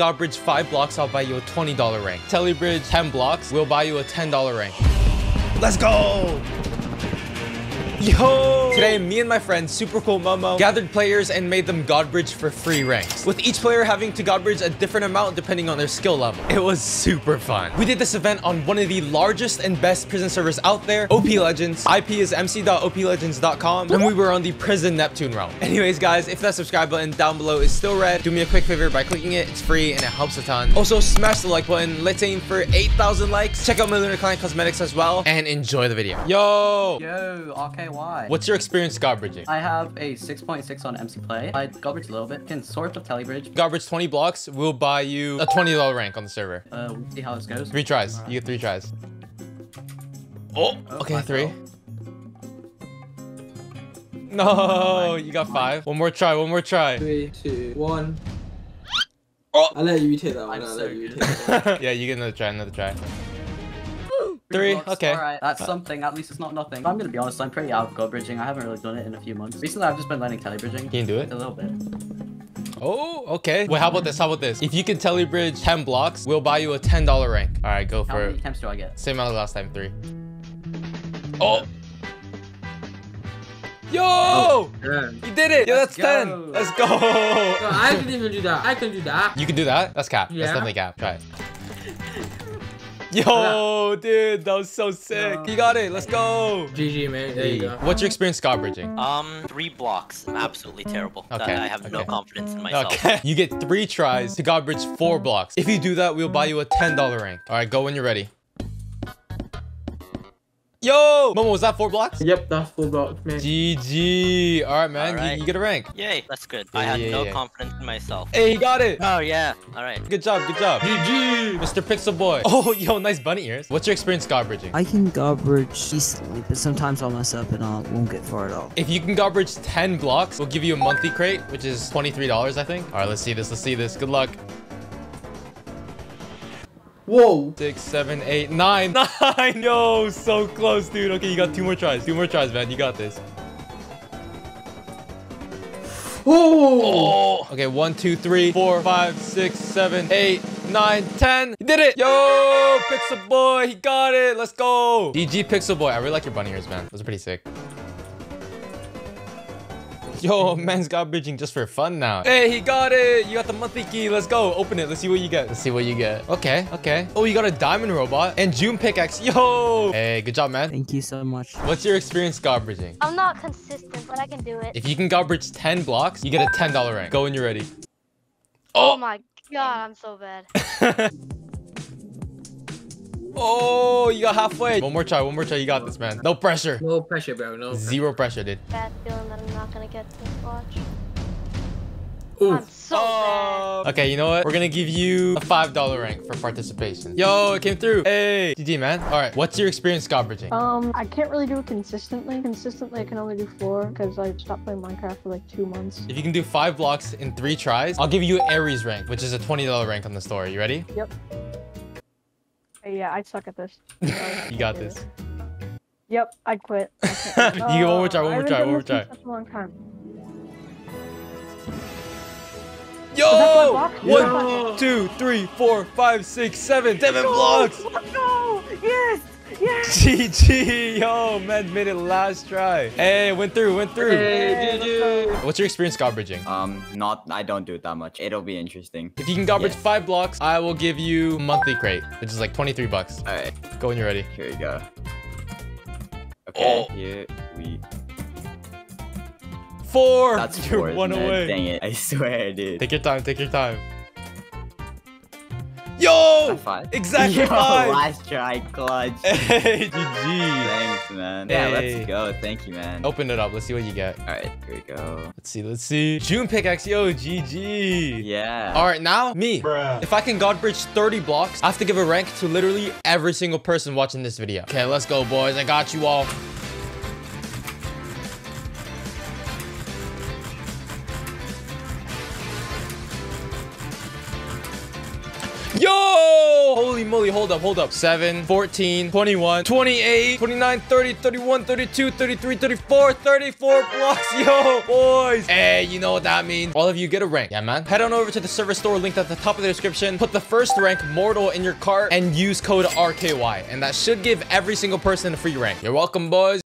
God 5 blocks, I'll buy you a $20 rank. Telebridge 10 blocks, we'll buy you a $10 rank. Let's go! Yo! Today, me and my friend Super Cool Momo gathered players and made them Godbridge for free ranks, with each player having to Godbridge a different amount depending on their skill level. It was super fun. We did this event on one of the largest and best prison servers out there, OP Legends. IP is mc.oplegends.com, and we were on the Prison Neptune realm. Anyways, guys, if that subscribe button down below is still red, do me a quick favor by clicking it. It's free and it helps a ton. Also, smash the like button. Let's aim for 8,000 likes. Check out my Lunar Client Cosmetics as well, and enjoy the video. Yo! Yo, RKY. What's your experience Godbridging? I have a 6.6 on MC Play. I god bridge a little bit. Can sort of telebridge. Godbridge 20 blocks, we'll buy you a $20 rank on the server. Uh, we'll see how this goes. Three tries. You get three tries. Oh, Oh, okay, I three. fell. No, you got five. One more try, one more try. Three, two, one. Oh. I'll let you take that one. I'm I'll so let you good. take that one. yeah, you get another try, another try. Three, blocks. okay. Alright, that's something. At least it's not nothing. I'm gonna be honest, I'm pretty out of god bridging. I haven't really done it in a few months. Recently, I've just been learning telebridging. Can you do it? A little bit. Oh, okay. Wait, how about this? How about this? If you can telebridge 10 blocks, we'll buy you a $10 rank. All right, go for How for many it. attempts do I get? Same amount as last time, three. Oh! Yo! Yeah. You did it! Yo, that's Let's 10! go. Let's go! No, I can even do that. I can do that. You can do that? That's cap. Yeah. That's definitely cap. Try it. Yo, dude, that was so sick. Yeah. You got it. Let's go. GG, man. There you go. What's your experience God bridging? Um, three blocks. I'm absolutely terrible. That Okay, I have no confidence in myself. Okay. You get three tries to God bridge four blocks. If you do that, we'll buy you a $10 rank. All right, go when you're ready. Yo! Momo, was that four blocks? Yep, that's four blocks, man. GG. All right, man. You- Alright. You, get a rank. Yay, that's good. Yeah, I had yeah, no yeah. confidence in myself. Hey, he got it. Oh yeah. All right. Good job. Good job. GG. Mr. Pixel Boy. Oh, yo, nice bunny ears. What's your experience God bridging? I can Godbridge decently, but sometimes I'll mess up and I won't get far at all. If you can God bridge 10 blocks, we'll give you a monthly crate, which is $23, I think. All right, let's see this. Let's see this. Good luck. Whoa. Six, seven, eight, nine. Nine! Yo, so close, dude. Okay, you got two more tries. Two more tries, man. You got this. Oh. Oh! Okay, one, two, three, four, five, six, seven, eight, nine, ten. He did it! Yo, Pixel Boy, he got it. Let's go. GG Pixel Boy. I really like your bunny ears, man. Those are pretty sick. Yo, man's god bridging just for fun now. Hey, he got it. You got the monthly key. Let's go. Open it. Let's see what you get. Let's see what you get. Okay, okay. Oh, you got a diamond robot and June pickaxe. Yo. Hey, good job, man. Thank you so much. What's your experience god bridging? I'm not consistent, but I can do it. If you can god bridge 10 blocks, you get a $10 rank. Go when you're ready. Oh Oh! my god, I'm so bad. oh, you got halfway. One more try, one more try. You got this, man. No pressure. No pressure, bro. No. pressure. Zero pressure, dude. Not gonna get this watch. Ooh. I'm so bad. Okay, you know what? We're gonna give you a $5 rank for participation. Yo, it came through. Hey, GG, man. All right, what's your experience god bridging? Um, I can't really do it consistently. Consistently, I can only do four because I stopped playing Minecraft for like two months. If you can do five blocks in three tries, I'll give you Aries rank, which is a $20 rank on the store. You ready? Hey, yeah, I suck at this. You got this. Yep, I quit. I can't- You get one more try, one more try, done one more try. Such a long time. Yo! that five blocks? One, two, three, four, five, six, seven, seven blocks! Let's go! Yes! Yes! GG! Yo, man made it last try. Hey, went through, went through. Hey, GG. What's your experience god bridging? Um, not, I don't do it that much. It'll be interesting. If you can god bridge Yes. five blocks, I will give you monthly crate, which is like 23 bucks. Alright, Go when you're ready. here we go. Okay, Oh. here we... Four! That's You're four, one man. away. Dang it, I swear, dude. Take your time, take your time. Yo! Five. Exactly Yo, five! last try, clutch. Hey, GG! Thanks, man. Yeah, let's go. Thank you, man. Open it up, let's see what you get. Alright, here we go. Let's see, let's see. June pickaxe, yo, GG! Yeah. All right, now me. If I can God bridge 30 blocks, I have to give a rank to literally every single person watching this video. Okay, let's go, boys. I got you all. Yo! Holy moly, hold up, hold up. 7, 14, 21, 28, 29, 30, 31, 32, 33, 34, 34 blocks. Yo, boys. Hey, you know what that means. All of you get a rank. Yeah, man. Head on over to the server store linked at the top of the description. Put the first rank mortal in your cart and use code RKY. And that should give every single person a free rank. You're welcome, boys.